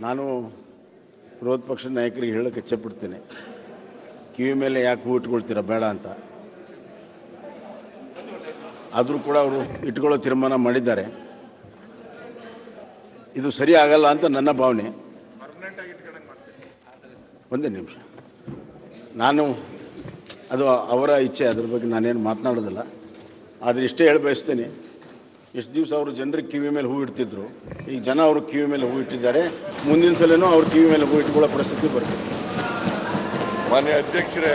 ನಾನು ವಿರೋಧ ಪಕ್ಷದ ನಾಯಕರಿಗೆ ಹೇಳೋಕ್ಕೆ ಇಚ್ಛೆಪಡ್ತೇನೆ. ಕಿವಿ ಮೇಲೆ ಯಾಕೆ ಹೂ ಇಟ್ಕೊಳ್ತೀರ ಬೇಡ ಅಂತ. ಆದರೂ ಕೂಡ ಅವರು ಇಟ್ಕೊಳ್ಳೋ ತೀರ್ಮಾನ ಮಾಡಿದ್ದಾರೆ. ಇದು ಸರಿ ಆಗಲ್ಲ ಅಂತ ನನ್ನ ಭಾವನೆ. ಒಂದೇ ನಿಮಿಷ. ನಾನು ಅದು ಅವರ ಇಚ್ಛೆ, ಅದ್ರ ಬಗ್ಗೆ ನಾನೇನು ಮಾತನಾಡೋದಿಲ್ಲ. ಆದರೆ ಇಷ್ಟೇ ಹೇಳಿ ಬಯಸ್ತೇನೆ. ಇಷ್ಟು ದಿವಸ ಅವರು ಜನರಿಗೆ ಕಿವಿ ಮೇಲೆ ಹೂ ಇಡ್ತಿದ್ರು ಈಗ ಜನ ಅವರು ಕಿವಿ ಮೇಲೆ ಹೂ ಇಟ್ಟಿದ್ದಾರೆ ಮುಂದಿನ ಸಲನೂ ಅವ್ರ ಕಿವಿ ಮೇಲೆ ಹೂ ಇಟ್ಕೊಳ್ಳೋ ಪರಿಸ್ಥಿತಿ ಬರ್ತದೆ ಮಾನ್ಯ ಅಧ್ಯಕ್ಷರೇ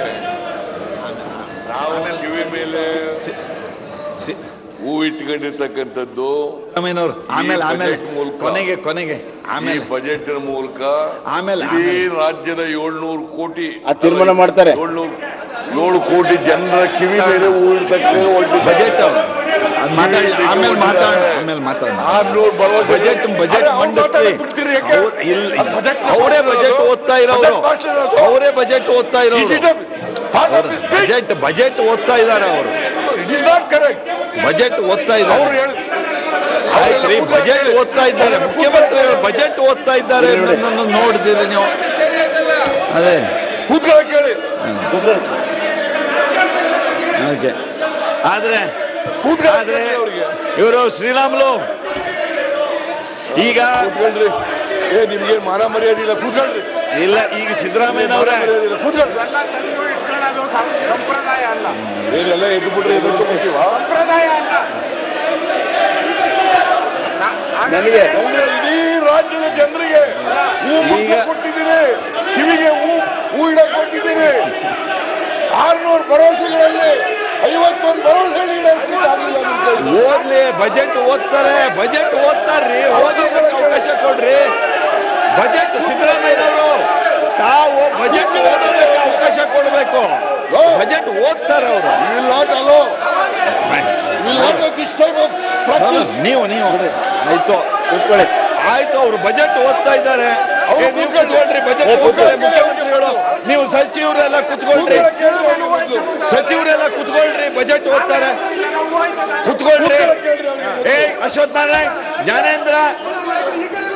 ನಾವು ಕಿವಿ ಮೇಲೆ ಹೂ ಇಟ್ಕೊಂಡಿರ್ತಕ್ಕಂಥದ್ದು ಆಮೇಲೆ ಆಮೇಲೆ ಕೊನೆಗೆ ಕೊನೆಗೆ ಆಮೇಲೆ. ಬಜೆಟ್ ಮೂಲಕ ಆಮೇಲೆ, ಈ ರಾಜ್ಯದ ಏಳ್ನೂರು ಕೋಟಿ ಆ ತೀರ್ಮಾನ ಮಾಡ್ತಾರೆ. ಏಳ್ನೂರು ಏಳು ಕೋಟಿ ಜನರ ಕಿವಿ ಮೇಲೆ ಹೂ ಇಡ್ತಕ್ಕಂಥ ಬಜೆಟ್ ಅದ್ ಮಾತಾಡಿ ಆಮೇಲೆ ಮಾತಾಡ. ಆಮೇಲೆ ಮಾತಾಡೋಣ ಆರ್ನೂರು ಭರವಸೆ ಬಜೆಟ್ ಬಜೆಟ್ ಮಂಡಿಸ್ತೀವಿ ಅವ್ರ್ ಬಜೆಟ್ ಓದ್ತಾ ಇರೋರು. ಅವರೇ ಬಜೆಟ್ ಓದ್ತಾ ಇರೋರು. ಬಜೆಟ್ ಬಜೆಟ್ ಓದ್ತಾ ಇದ್ದಾರೆ ಅವರು. It is not correct budget ಓದ್ತಾ ಇದ್ದಾರೆ. ಅವ್ರು ಆಯ್ತು ಬಜೆಟ್ ಓದ್ತಾ ಇದ್ದಾರೆ. ಮುಖ್ಯಮಂತ್ರಿಗಳು ಬಜೆಟ್ ಓದ್ತಾ ಇದ್ದಾರೆ ಅನ್ನೋದನ್ನ ನೋಡಿದಿರಿ ನೀವು. ಅದೇ. ಕೂತ್ಕೊಳ್ಳೋಕೆ ಕೇಳಿ ಓಕೆ. ಆದ್ರೆ ಆದ್ರೆ ಇವರು ಶ್ರೀರಾಮುಲು. ಈಗ ಏ ನಿಮ್ಗೆ ಮಾನ ಮರ್ಯಾದೆ ಇಲ್ಲ. ಕೂತ್ಕೊಳ್ರಿ. ಇಲ್ಲ ಈಗ ಸಿದ್ದರಾಮಯ್ಯ ಅವರ ಸಂಪ್ರದಾಯ ಅಲ್ಲ. ಏನೆಲ್ಲ ಎದ್ದು ಬಿಡ್ತೀವ ಸಂಪ್ರದಾಯ ಅಲ್ಲ. ನನಗೆ ಇಡೀ ರಾಜ್ಯದ ಜನರಿಗೆ ಕೊಟ್ಟಿದ್ದೀನಿ ಕಿವಿಗೆ ಹೂ ಹೂ ಇಡಕ್ ಕೊಟ್ಟಿದ್ದೀನಿ ಆರ್ನೂರು ಭರವಸೆಗಳಲ್ಲಿ ಐವತ್ತೊಂದು. ಓದ್ಲಿ ಬಜೆಟ್ ಓದ್ತಾರೆ ಬಜೆಟ್ ಓದ್ತಾರ್ರಿ ಓದೋದಕ್ಕೆ ಅವಕಾಶ ಕೊಡ್ರಿ. ಬಜೆಟ್ ಸಿದ್ದರಾಮಯ್ಯನವರು ತಾವು ಬಜೆಟ್ ಓದೋದಕ್ಕೆ ಅವಕಾಶ ಕೊಡಬೇಕು. ಬಜೆಟ್ ಓದ್ತಾರೆ ಅವರು. of practice. ನೀವು ನೀವು. ಆಯ್ತು ಕೂತ್ಕೊಳ್ಳಿ. ಆಯ್ತು ಅವರು ಬಜೆಟ್ ಓದ್ತಾ ಇದ್ದಾರೆ. ನೀವು ಕುತ್ಕೊಳ್ರಿ ಬಜೆಟ್ ಓದ್ತಾರೆ ಮುಖ್ಯಮಂತ್ರಿಗಳು. ನೀವು ಸಚಿವರೆಲ್ಲ ಕುತ್ಕೊಳ್ರಿ. ಸಚಿವರೆಲ್ಲ ಕುತ್ಕೊಳ್ರಿ ಬಜೆಟ್ ಓದ್ತಾರೆ. ಕುತ್ಕೊಳ್ರಿ. ಏ ಅಶ್ವಥ್ ನಾರಾಯಣ್ ಜ್ಞಾನೇಂದ್ರ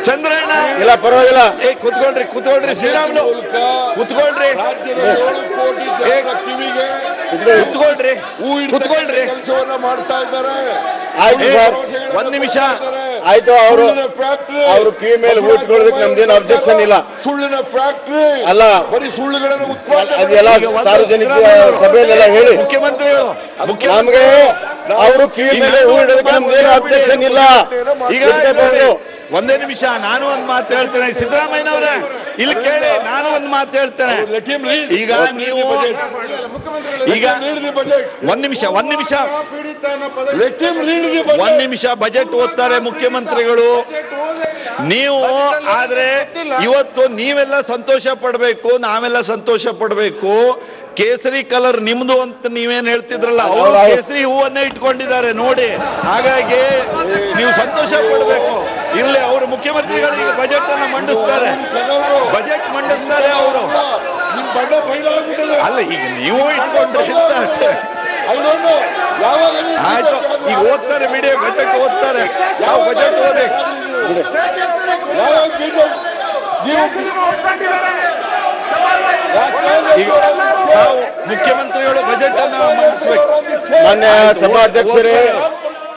ಚಂದ್ರಣ್ಣ. ಇಲ್ಲ ಪರವಾಗಿಲ್ಲ. ಏ ಕುತ್ಕೊಳ್ರಿ ಕುತ್ಕೊಳ್ರಿ ಶ್ರೀರಾಮ್ಲು. ಕುತ್ಕೊಳ್ರಿ. ಕುತ್ಕೊಳ್ರಿ ಕುತ್ಕೊಳ್ರಿ. ಕೆಲಸವನ್ನ ಮಾಡ್ತಾ ಇದ್ದಾರೆ. ಒಂದ್ ನಿಮಿಷ. ಆಯ್ತು ಅವರು ಅವರು ಕೀ ಮೇಲೆ ಹೂ ಇಟ್ಕೊಳ್ಳೋದಕ್ಕೆ ನಮ್ದೇನು ಅಬ್ಜೆಕ್ಷನ್ ಇಲ್ಲ ಸುಳ್ಳಿನ ಫ್ಯಾಕ್ಟ್ರಿ ಅಲ್ಲ. ಬರೀ ಸುಳ್ಳುಗಳನ್ನು ಅದೆಲ್ಲ ಸಾರ್ವಜನಿಕ ಸಭೆಯಲ್ಲೆಲ್ಲ ಹೇಳಿ ಮುಖ್ಯಮಂತ್ರಿಗಳು ನಮಗೆ ಅವರು ಕೀ ಮೇಲೆ ಊಟಕ್ಕೆ ನಮ್ದೇನು ಅಬ್ಜೆಕ್ಷನ್ ಇಲ್ಲ ಈಗ. ಒಂದೇ ನಿಮಿಷ ನಾನು ಒಂದ್ ಮಾತು ಹೇಳ್ತೇನೆ. ಸಿದ್ದರಾಮಯ್ಯನವರೇ ಇಲ್ಲಿ ಕೇಳಿ ನಾನು ಒಂದ್ ಮಾತು ಹೇಳ್ತೇನೆ. ಈಗ ನೀವು ಈಗ. ಒಂದ್ ನಿಮಿಷ ಒಂದ್ ನಿಮಿಷ. ಒಂದ್ ನಿಮಿಷ ಬಜೆಟ್ ಓದ್ತಾರೆ ಮುಖ್ಯಮಂತ್ರಿಗಳು. ನೀವು ಆದ್ರೆ ಇವತ್ತು ನೀವೆಲ್ಲ ಸಂತೋಷ ಪಡಬೇಕು ನಾವೆಲ್ಲ ಸಂತೋಷ ಪಡಬೇಕು. ಕೇಸರಿ ಕಲರ್ ನಿಮ್ದು ಅಂತ ನೀವೇನ್ ಹೇಳ್ತಿದ್ರಲ್ಲ ಅವರು ಕೇಸರಿ ಹೂವನ್ನೇ ಇಟ್ಕೊಂಡಿದ್ದಾರೆ ನೋಡಿ. ಹಾಗಾಗಿ ನೀವು ಸಂತೋಷ ಪಡ್ಬೇಕು. ಇರ್ಲಿ ಅವರು ಮುಖ್ಯಮಂತ್ರಿಗಳಿಗೆ ಬಜೆಟ್ ಅನ್ನು ಮಂಡಿಸ್ತಾರೆ. ಬಜೆಟ್ ಮಂಡಿಸ್ತಾರೆ ಅವರು. ಅಲ್ಲ ಈಗ ನೀವು ಇಟ್ಕೊಂಡ್ರೆ ಆಯ್ತು ಈಗ ಓದ್ತಾರೆ ಮೀಡಿಯಾ ಬಜೆಟ್ ಓದ್ತಾರೆ. ಯಾವ ಬಜೆಟ್ ಓದಿ? ಈಗ ಮುಖ್ಯಮಂತ್ರಿಗಳು ಬಜೆಟ್ ಅನ್ನು ಮಂಡಿಸ್ಬೇಕು. ಮಾನ್ಯ ಸಭಾಧ್ಯಕ್ಷರೇ